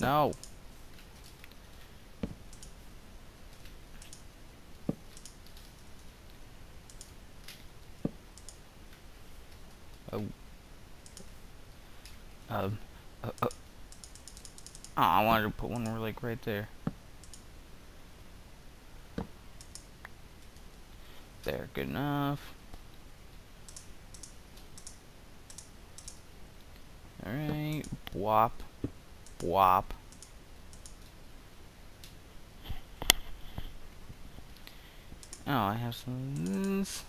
No. Oh. Um. Uh, uh. Oh, I wanted to put one more like right there. There, good enough. Alright, bwop, bwop. Oh, I have some of this.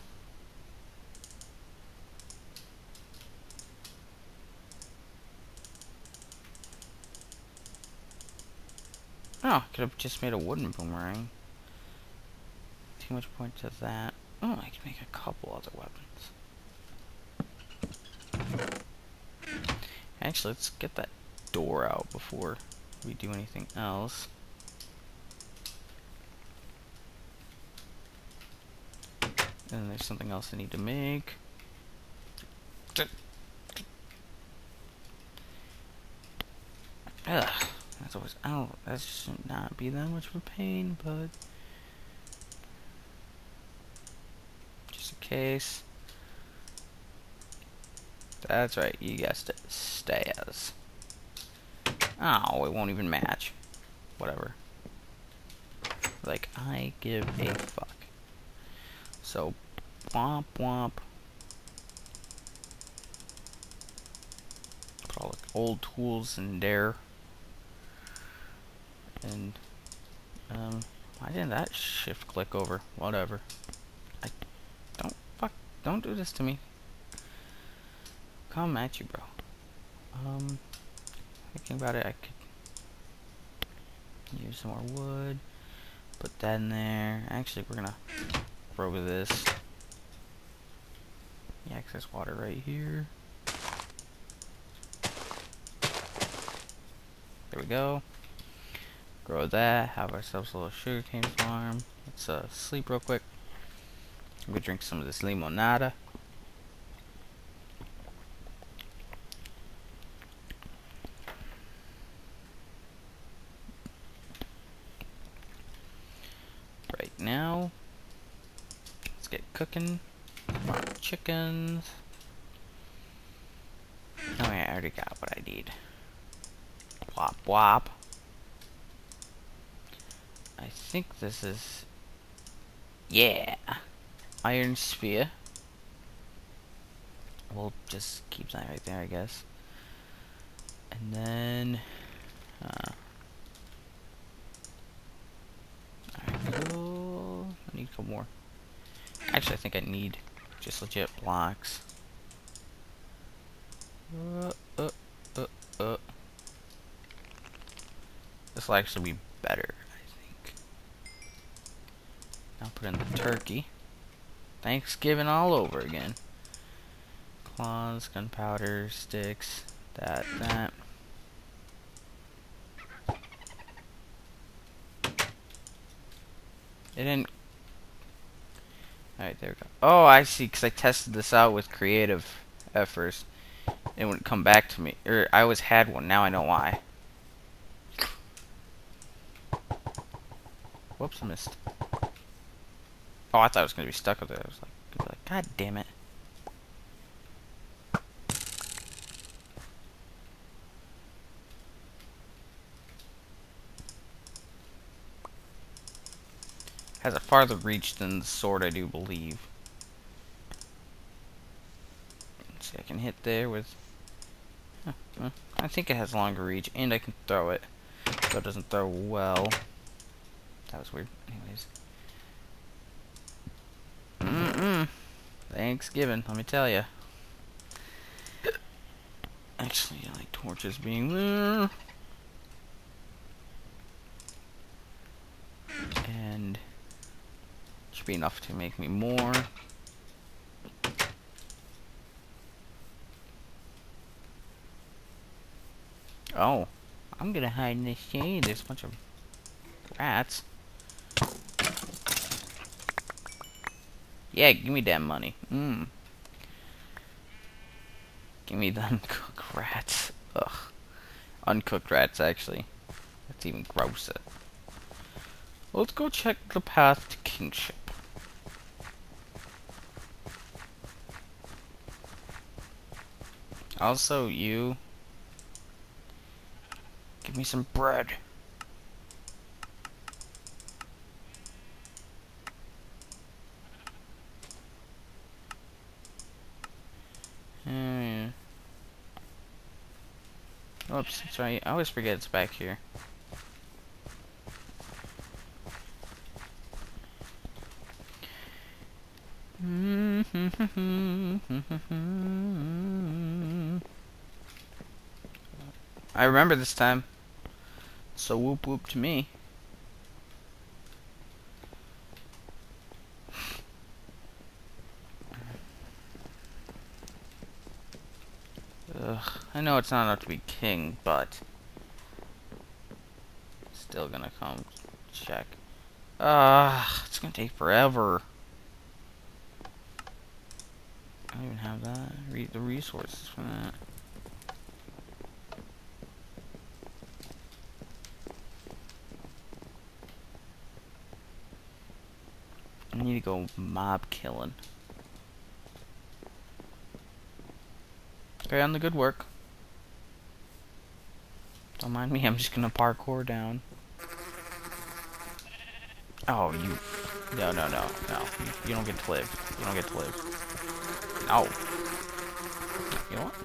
Oh, could have just made a wooden boomerang. Too much point to that. Oh, I can make a couple other weapons. Actually, let's get that door out before we do anything else. And there's something else I need to make. Ugh, that's always out. That should not be that much of a pain, but just in case. That's right, you guessed it. Stairs. Oh, it won't even match. Whatever. Like, I give a fuck. So, womp womp. Put all the old tools in there. And, um, why didn't that shift click over? Whatever. I don't, fuck, don't do this to me. Come at you, bro. Um, thinking about it, I could use some more wood. Put that in there. Actually, we're gonna throw this. The excess water right here. There we go. Grow that. Have ourselves a little sugarcane farm. Let's uh, sleep real quick. We drink some of this limonada. Right now, let's get cooking. Chickens. Oh yeah, I already got what I need. Wop wop. I think this is... Yeah! Iron Spear. We'll just keep that right there, I guess. And then... Uh, cool. I need a couple more. Actually, I think I need just legit blocks. Uh, uh, uh, uh. This will actually be better, I think. I'll put in the turkey. Thanksgiving all over again. Claws, gunpowder, sticks, that, that. It didn't... Alright, there we go. Oh, I see, because I tested this out with creative at first. It wouldn't come back to me. Or, I always had one, now I know why. Whoops, I missed. Oh, I thought I was going to be stuck with it. I was like, like, God damn it. Has a farther reach than the sword, I do believe. Let's see, I can hit there with... Huh, hmm, I think it has longer reach, and I can throw it. So it doesn't throw well. That was weird. Anyways. Mm-mm. Thanksgiving, let me tell you. Actually, I like torches being there. And should be enough to make me more. Oh, I'm gonna hide in this shade. There's a bunch of rats. Yeah, give me that money. Mmm. Give me the uncooked rats. Ugh. Uncooked rats, actually. That's even grosser. Let's go check the path to kingship. Also, you... Give me some bread. Hmm. Oops, sorry. I always forget it's back here. I remember this time. So whoop whoop to me. Ugh, I know it's not enough to be king, but still gonna come check. Ah, it's gonna take forever. I don't even have that. Read the resources for that. I need to go mob killing. Okay, on the good work. Don't mind me, I'm just gonna parkour down. Oh, you... No, no, no, no. You, you don't get to live. You don't get to live. No. You know what?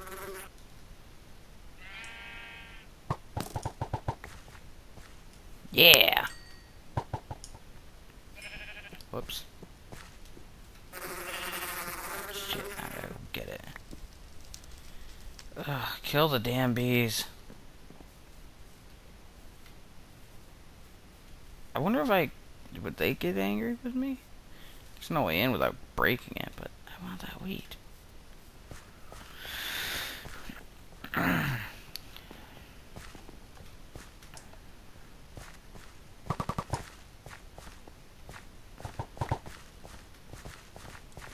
Yeah! Whoops. Shit, I gotta get it. Ugh, kill the damn bees. I wonder if I... Would they get angry with me? There's no way in without breaking it, but I want that wheat.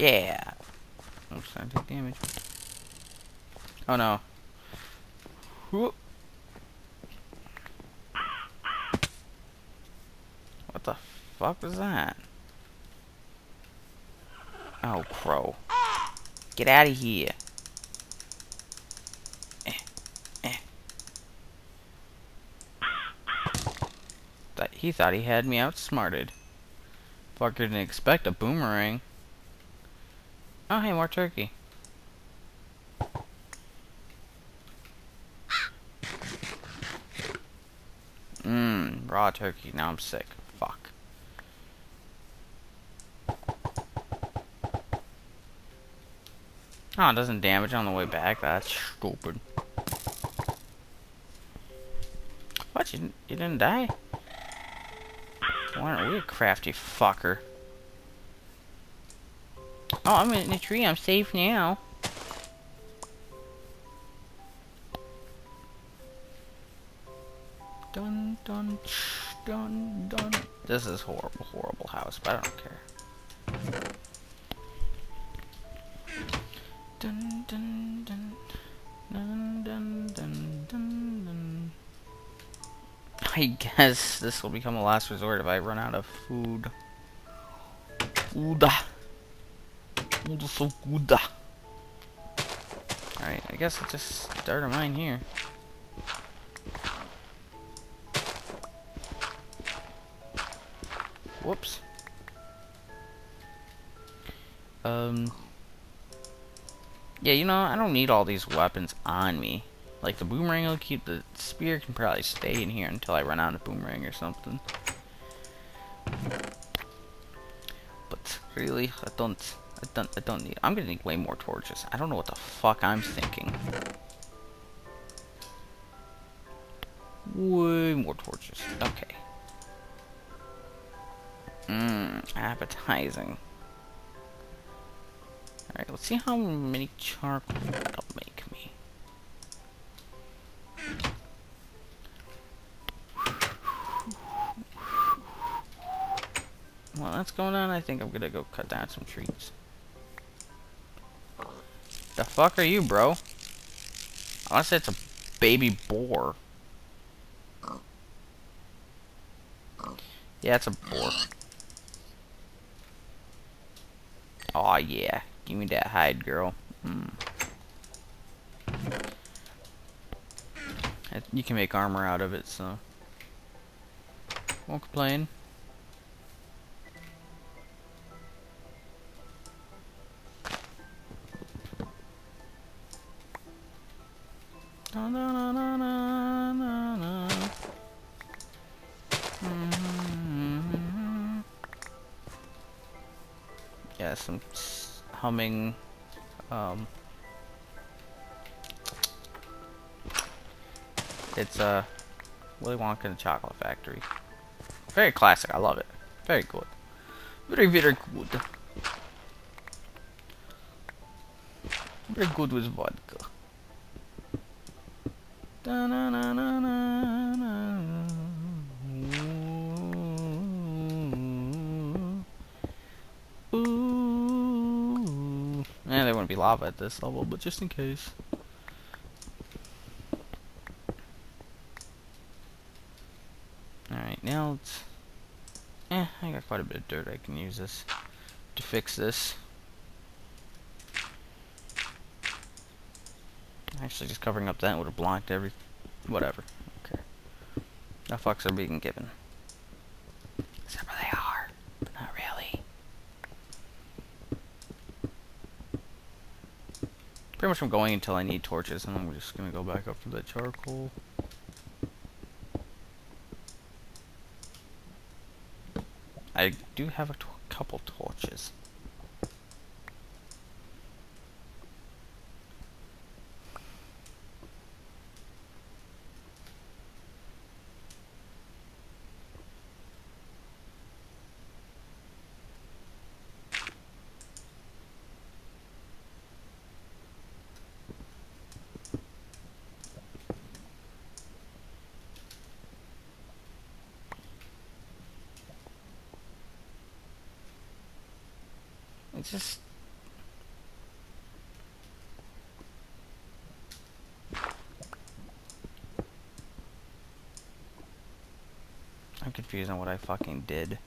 yeah. Oops, I damage. Oh no. Whoop. What the fuck was that? Oh, crow. Get out of here. Eh, eh. He thought he had me outsmarted. Fucker didn't expect a boomerang. Oh, hey, more turkey. Mmm, raw turkey. Now I'm sick. Fuck. Oh, it doesn't damage on the way back. That's stupid. What? You, didn't- you didn't die? Why aren't we a crafty fucker? Oh, I'm in the tree. I'm safe now. Dun dun dun. This is horrible, horrible house, but I don't care. Dun dun dun dun dun dun dun dun. I guess this will become a last resort if I run out of food. Food. Food so. Alright, I guess I'll just start a mine here. Whoops. Um. Yeah, you know, I don't need all these weapons on me. Like, the boomerang will keep, the spear can probably stay in here until I run out of boomerang or something. But, really, I don't, I don't, I don't need, I'm gonna need way more torches. I don't know what the fuck I'm thinking. Way more torches. Okay. Mmm, appetizing. Alright, let's see how many charcoal that'll make me. While that's going on, I think I'm gonna go cut down some trees. The fuck are you, bro? I wanna say it's a baby boar. Yeah, it's a boar. Aw, yeah. Give me that hide, girl. Mm. You can make armor out of it, so... Won't complain. Um, it's a uh, Willy Wonka and the Chocolate Factory. Very classic. I love it. Very good. Very very good. Very good with vodka. -na -na -na. Eh, there wouldn't be lava at this level, but just in case. Alright, now it's... Eh, I got quite a bit of dirt I can use this to fix this. Actually, just covering up that would have blocked every... Whatever. Okay. The fucks are being given. Except for they are, but not really. Pretty much I'm going until I need torches, and I'm just gonna go back up to the charcoal. I do have a couple torches. Just... I'm confused on what I fucking did.